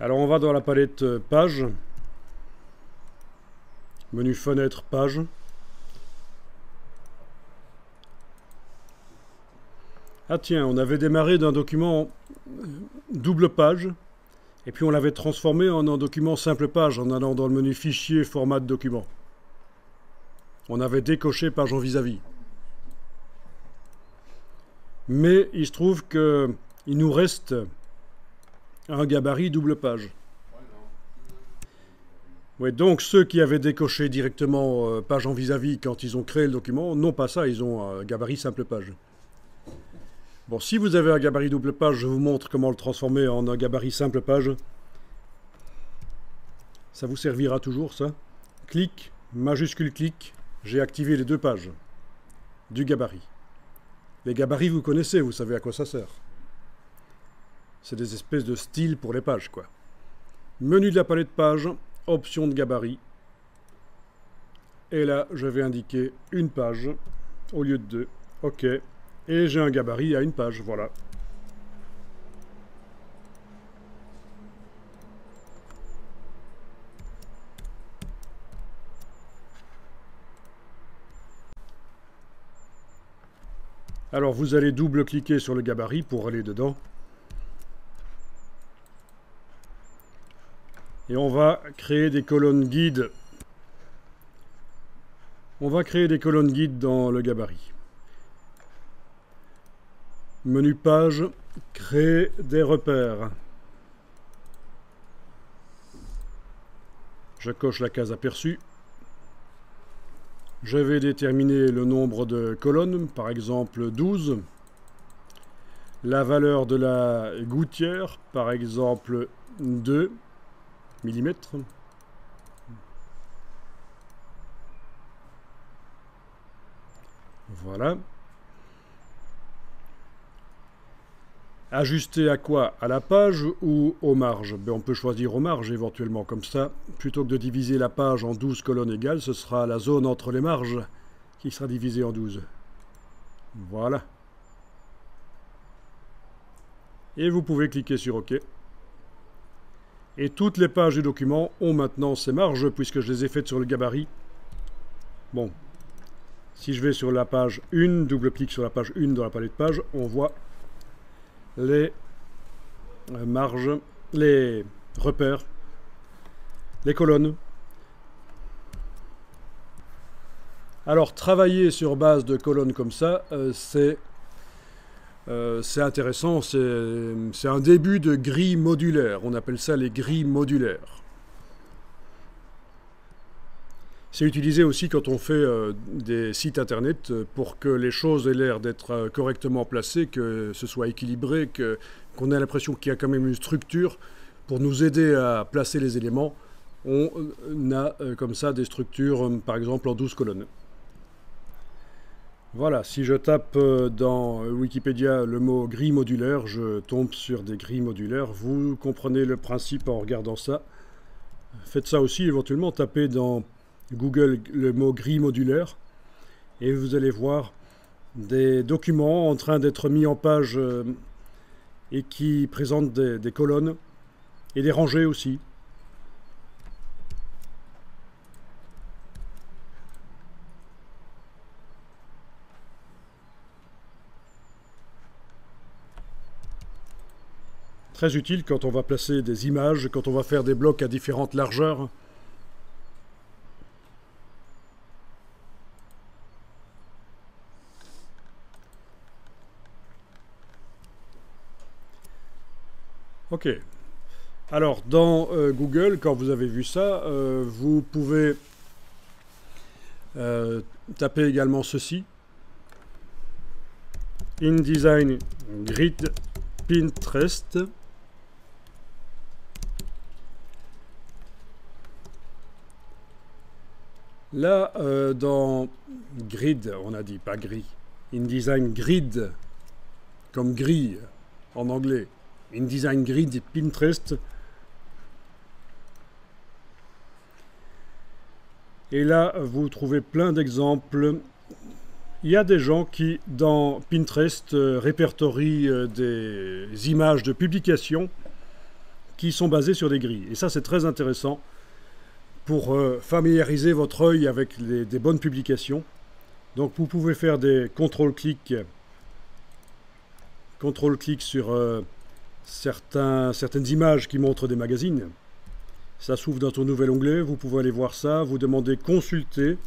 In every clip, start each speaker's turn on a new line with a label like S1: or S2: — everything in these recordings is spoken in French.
S1: Alors on va dans la palette euh, page. Menu fenêtre page. Ah tiens, on avait démarré d'un document euh, double page, et puis on l'avait transformé en un document simple page en allant dans le menu fichier format de document. On avait décoché page en vis-à-vis. Mais il se trouve que il nous reste un gabarit double page. Ouais, donc ceux qui avaient décoché directement euh, page en vis-à-vis quand ils ont créé le document, non pas ça, ils ont un gabarit simple page. Bon, si vous avez un gabarit double page, je vous montre comment le transformer en un gabarit simple page. Ça vous servira toujours, ça. Clic, majuscule clic, j'ai activé les deux pages du gabarit. Les gabarits, vous connaissez, vous savez à quoi ça sert. C'est des espèces de styles pour les pages, quoi. Menu de la palette page, option de gabarit. Et là, je vais indiquer une page au lieu de deux. OK. Et j'ai un gabarit à une page, voilà. Alors vous allez double-cliquer sur le gabarit pour aller dedans. Et on va créer des colonnes guides. On va créer des colonnes guides dans le gabarit. Menu page, créer des repères. Je coche la case aperçue. Je vais déterminer le nombre de colonnes, par exemple 12. La valeur de la gouttière, par exemple 2 Voilà. Ajuster à quoi? À la page ou aux marges? Ben, On peut choisir aux marges éventuellement, comme ça, plutôt que de diviser la page en 12 colonnes égales, ce sera la zone entre les marges qui sera divisée en 12. Voilà. Et vous pouvez cliquer sur OK. Et toutes les pages du document ont maintenant ces marges, puisque je les ai faites sur le gabarit. Bon. Si je vais sur la page 1, double-clic sur la page 1 dans la palette page, on voit les euh, marges, les repères, les colonnes. Alors travailler sur base de colonnes comme ça, euh, c'est euh, c'est intéressant, c'est un début de grille modulaire, on appelle ça les grilles modulaires. C'est utilisé aussi quand on fait euh, des sites internet euh, pour que les choses aient l'air d'être correctement placées, que ce soit équilibré, qu'on ait l'impression qu'il y a quand même une structure pour nous aider à placer les éléments. On a comme ça des structures, par exemple en 12 colonnes. Voilà, si je tape dans Wikipédia le mot grille modulaire, je tombe sur des grilles modulaires. Vous comprenez le principe en regardant ça. Faites ça aussi éventuellement, tapez dans Google le mot grille modulaire et vous allez voir des documents en train d'être mis en page euh, et qui présentent des, colonnes et des rangées aussi. Très utile quand on va placer des images, quand on va faire des blocs à différentes largeurs. Ok. Alors, dans euh, Google, quand vous avez vu ça, euh, vous pouvez euh, taper également ceci. InDesign Grid Pinterest. Là, dans Grid, on a dit pas gris. InDesign Grid, comme grille en anglais. InDesign Grid et Pinterest. Et là, vous trouvez plein d'exemples. Il y a des gens qui, dans Pinterest, euh, répertorient euh, des images de publication qui sont basés sur des grilles. Et ça, c'est très intéressant pour euh, familiariser votre œil avec des bonnes publications. Donc, vous pouvez faire des contrôle-clic contrôle-clic sur euh, certains, certaines images qui montrent des magazines. Ça s'ouvre dans un nouvel onglet, vous pouvez aller voir ça, vous demandez consulter.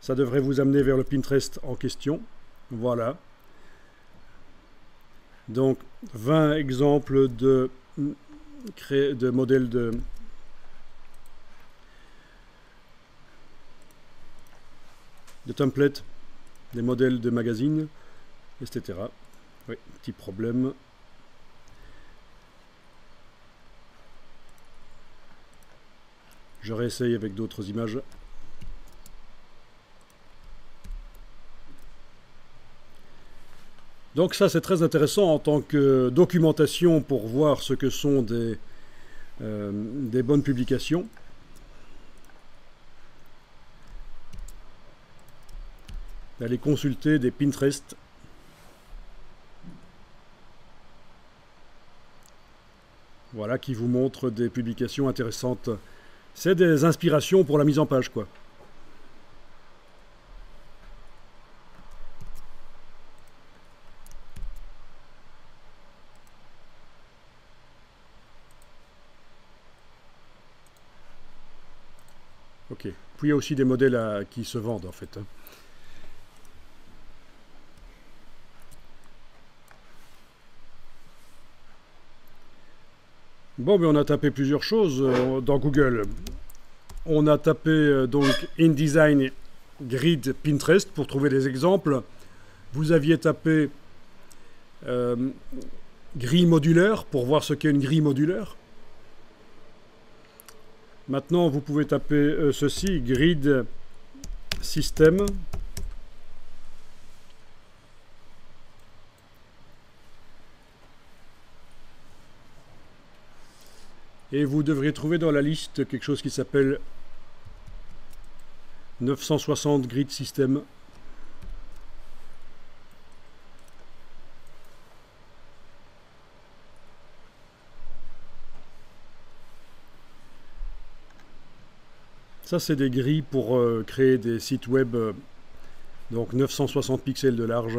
S1: Ça devrait vous amener vers le Pinterest en question. Voilà. Donc 20 exemples de, de modèles de, de templates, des modèles de magazines, etc. Oui, petit problème. Je réessaye avec d'autres images. Donc ça c'est très intéressant en tant que documentation pour voir ce que sont des, euh, des bonnes publications. D'aller consulter des Pinterest Voilà, qui vous montre des publications intéressantes. C'est des inspirations pour la mise en page, quoi. Ok. Puis il y a aussi des modèles qui se vendent, en fait. Bon, mais on a tapé plusieurs choses euh, dans Google. On a tapé euh, donc InDesign Grid Pinterest pour trouver des exemples. Vous aviez tapé euh, grille modulaire pour voir ce qu'est une grille modulaire. Maintenant, vous pouvez taper ceci, Grid System. Et vous devrez trouver dans la liste quelque chose qui s'appelle 960 Grid System. Ça, c'est des grilles pour euh, créer des sites web, euh, donc 960 pixels de large,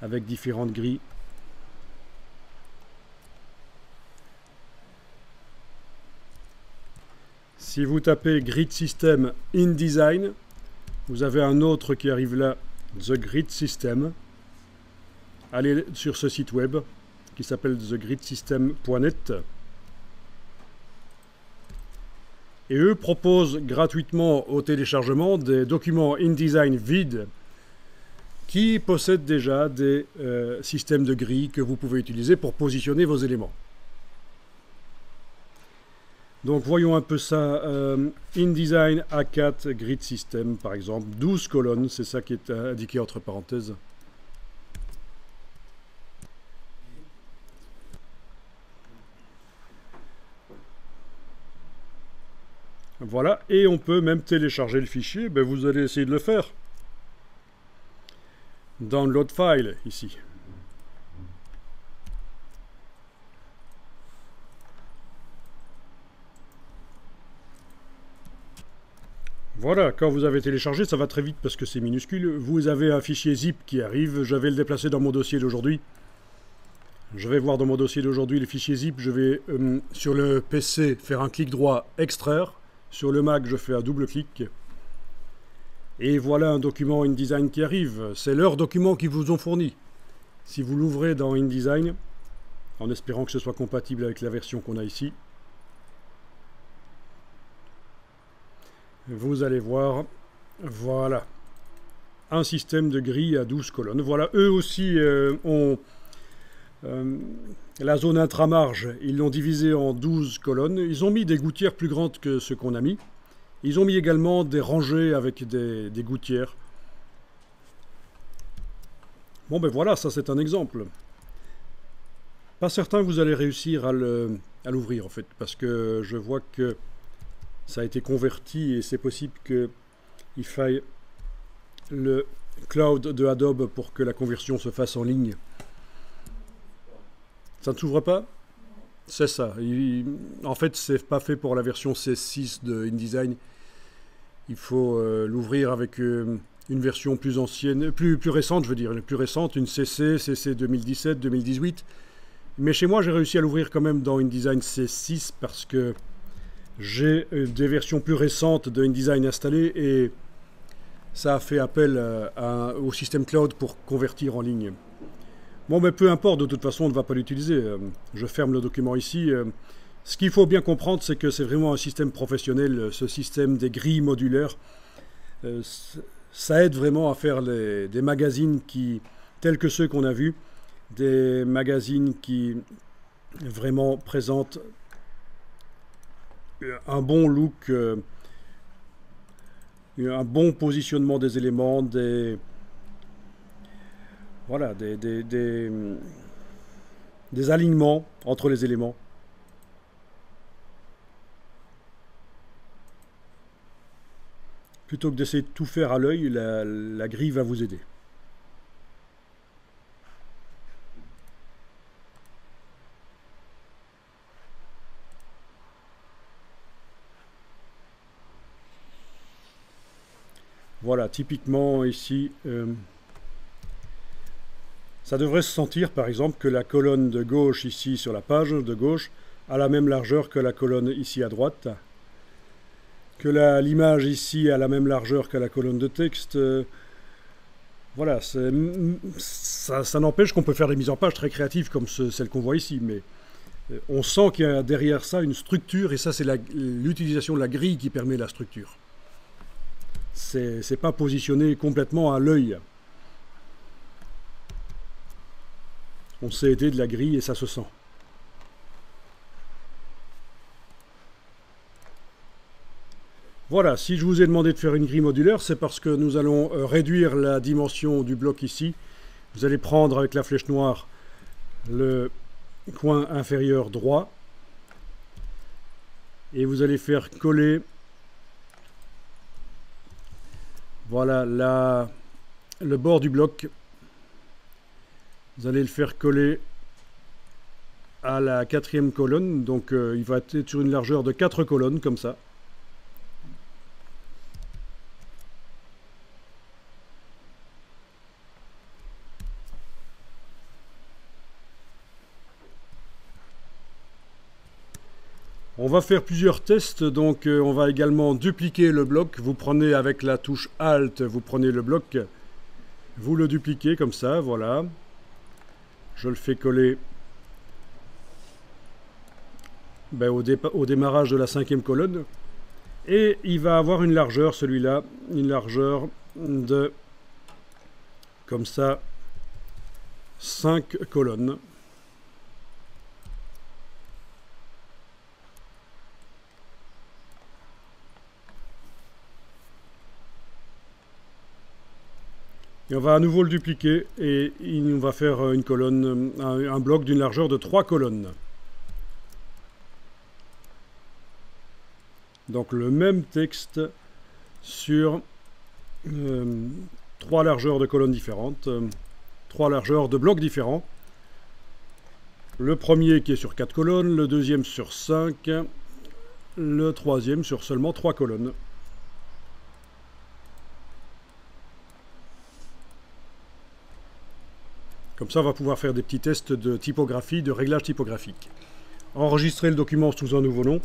S1: avec différentes grilles. Si vous tapez Grid System InDesign, vous avez un autre qui arrive là, The Grid System. Allez sur ce site web qui s'appelle thegridsystem.net. Et eux proposent gratuitement au téléchargement des documents InDesign vides qui possèdent déjà des euh, systèmes de grilles que vous pouvez utiliser pour positionner vos éléments. Donc voyons un peu ça. Euh, InDesign A4 Grid System par exemple. 12 colonnes, c'est ça qui est indiqué entre parenthèses. Voilà, et on peut même télécharger le fichier. Ben, vous allez essayer de le faire. Download file, ici. Voilà, quand vous avez téléchargé, ça va très vite parce que c'est minuscule. Vous avez un fichier zip qui arrive, je vais le déplacer dans mon dossier d'aujourd'hui. Je vais voir dans mon dossier d'aujourd'hui le fichier zip, je vais euh, sur le PC faire un clic droit extraire, sur le Mac je fais un double clic. Et voilà un document InDesign qui arrive, c'est leur document qu'ils vous ont fourni. Si vous l'ouvrez dans InDesign, en espérant que ce soit compatible avec la version qu'on a ici, vous allez voir, voilà, un système de grille à 12 colonnes. Voilà, eux aussi euh, ont euh, la zone intramarge, ils l'ont divisée en 12 colonnes. Ils ont mis des gouttières plus grandes que ce qu'on a mis. Ils ont mis également des rangées avec des, gouttières. Bon ben voilà, ça c'est un exemple. Pas certain que vous allez réussir à l'ouvrir en fait, parce que je vois que ça a été converti et c'est possible qu'il faille le cloud de Adobe pour que la conversion se fasse en ligne. Ça ne s'ouvre pas? C'est ça. en fait, c'est pas fait pour la version C6 de InDesign. Il faut euh, l'ouvrir avec euh, une version plus ancienne, plus, plus récente, je veux dire, plus récente, une CC, CC 2017, 2018. Mais chez moi, j'ai réussi à l'ouvrir quand même dans InDesign C6 parce que j'ai euh, des versions plus récentes de InDesign installées et ça a fait appel au système cloud pour convertir en ligne. Bon, mais peu importe, de toute façon, on ne va pas l'utiliser. Euh, je ferme le document ici. Euh, ce qu'il faut bien comprendre, c'est que c'est vraiment un système professionnel, euh, ce système des grilles modulaires. Ça aide vraiment à faire des magazines qui, tels que ceux qu'on a vus, des magazines qui vraiment présentent un bon look, un bon positionnement des éléments, des, voilà, des, alignements entre les éléments. Plutôt que d'essayer de tout faire à l'œil, la grille va vous aider. Voilà, typiquement ici, euh, ça devrait se sentir par exemple que la colonne de gauche ici sur la page de gauche a la même largeur que la colonne ici à droite, que l'image ici a la même largeur que la colonne de texte. Voilà, ça, ça n'empêche qu'on peut faire des mises en page très créatives comme celle qu'on voit ici, mais euh, on sent qu'il y a derrière ça une structure, et ça c'est l'utilisation de la grille qui permet la structure. C'est pas positionné complètement à l'œil. On s'est aidé de la grille et ça se sent. Voilà, si je vous ai demandé de faire une grille modulaire, c'est parce que nous allons euh, réduire la dimension du bloc ici. Vous allez prendre avec la flèche noire le coin inférieur droit et vous allez faire coller voilà le bord du bloc vous allez le faire coller à la quatrième colonne. Donc euh, il va être sur une largeur de 4 colonnes comme ça. Va faire plusieurs tests, donc euh, on va également dupliquer le bloc. Vous prenez avec la touche Alt, vous prenez le bloc, vous le dupliquez comme ça, voilà. Je le fais coller ben, au, au, démarrage de la cinquième colonne. Et il va avoir une largeur, celui-là, une largeur de, comme ça, 5 colonnes. Et on va à nouveau le dupliquer et il va faire une colonne, un, bloc d'une largeur de 3 colonnes. Donc le même texte sur euh, trois largeurs de colonnes différentes, euh, trois largeurs de blocs différents. Le premier qui est sur 4 colonnes, le deuxième sur 5, le troisième sur seulement 3 colonnes. Comme ça, on va pouvoir faire des petits tests de typographie, de réglage typographique. Enregistrer le document sous un nouveau nom.